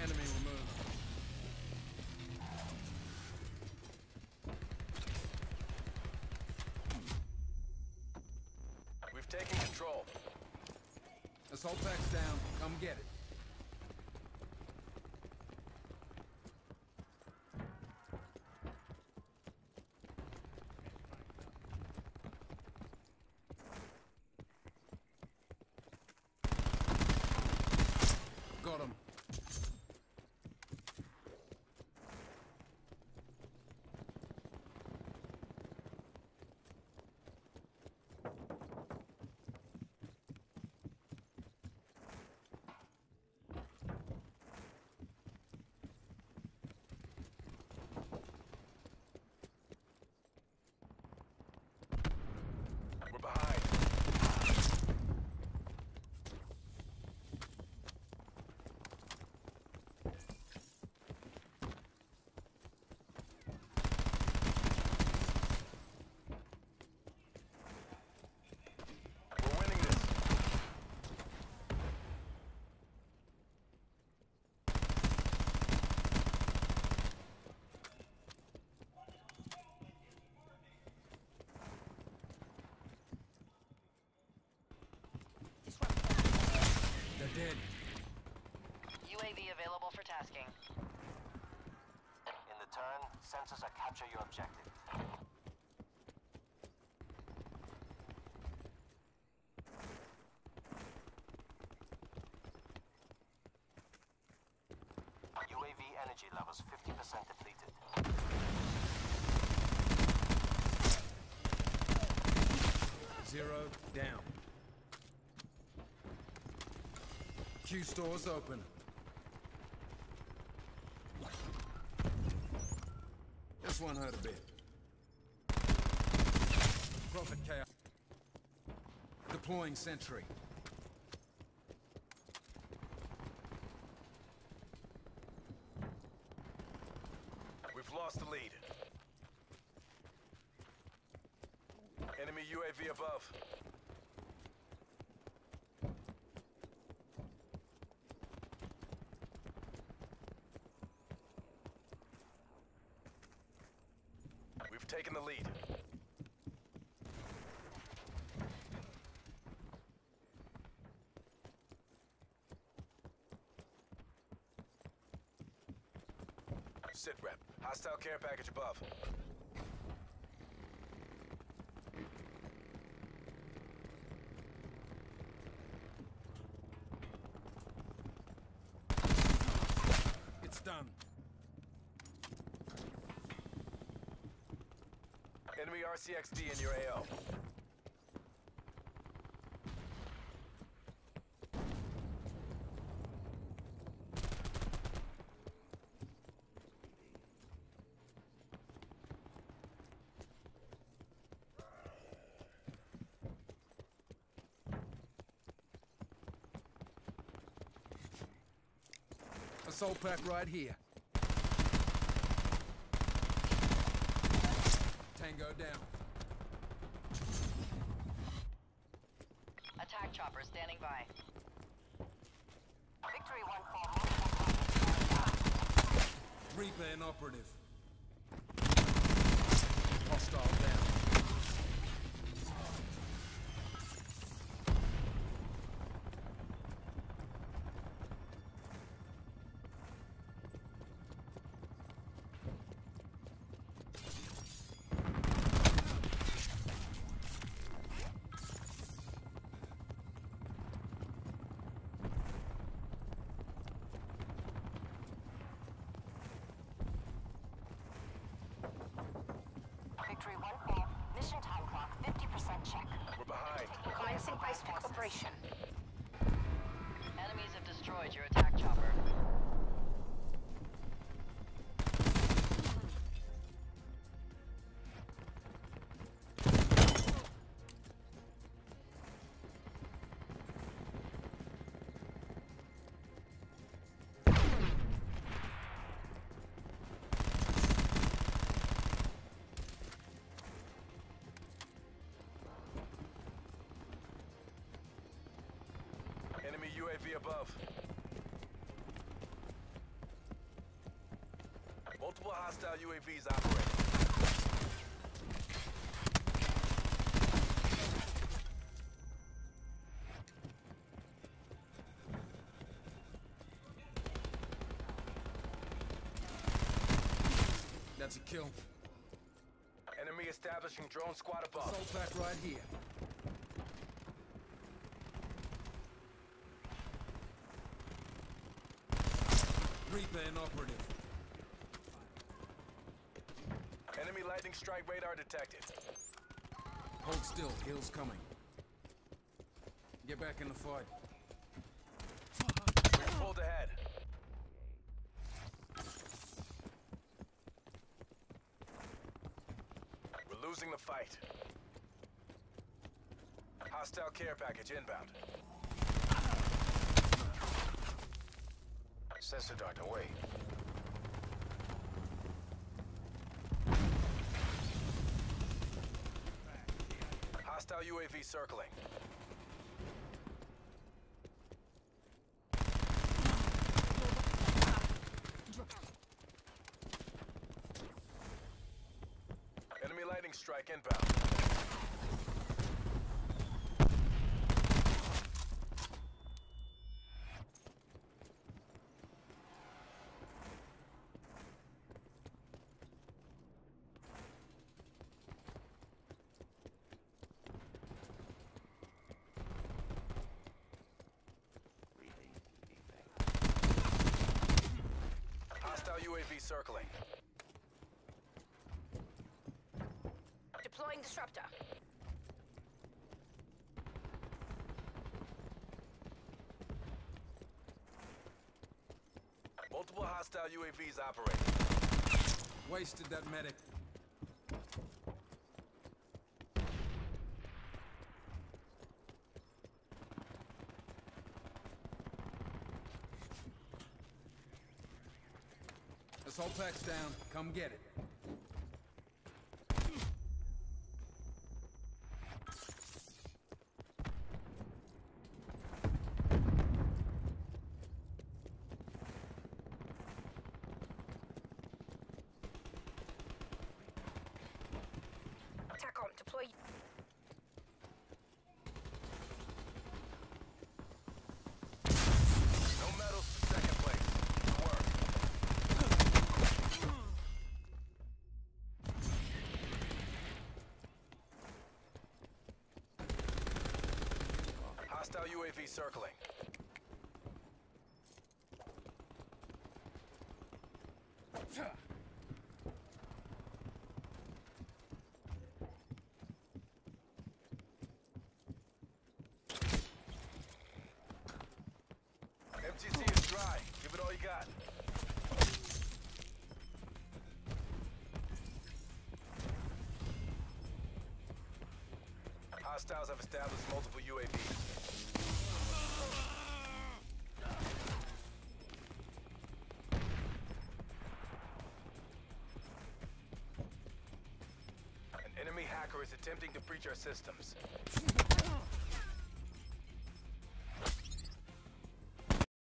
Enemy removed. We've taken control. Assault pack's down. Come get it. Got him. We're behind. We're winning this. They're dead. UAV available for tasking. In the turn, sensors are capture your objective. UAV energy levels 50% depleted. Zero down. Q stores open. This one hurt a bit. Prophet chaos. Deploying sentry. We've lost the lead. Enemy UAV above. We've taken the lead. Sit rep. Hostile care package above. Enemy RCXD in your AO. Assault pack right here. Tango down. Attack chopper standing by. Victory 1-4. Reaper inoperative. Hostile down. 50% check. We're behind. Commencing base operation. Enemies have destroyed your attack chopper. UAV above. Multiple hostile UAVs operating. That's a kill. Enemy establishing drone squad above. Assault pack right here. Reaper inoperative. Enemy lightning strike radar detected. Hold still, kill's coming. Get back in the fight. Pulled ahead. We're losing the fight. Hostile care package inbound. Sensor dart away. Hostile UAV circling. Enemy lightning strike inbound. Hostile UAV circling. Deploying disruptor. Multiple hostile UAVs operating. Wasted that medic. Assault pack's down. Come get it. Circling. MTC is dry. Give it all you got. Hostiles have established multiple UAVs. Is attempting to breach our systems.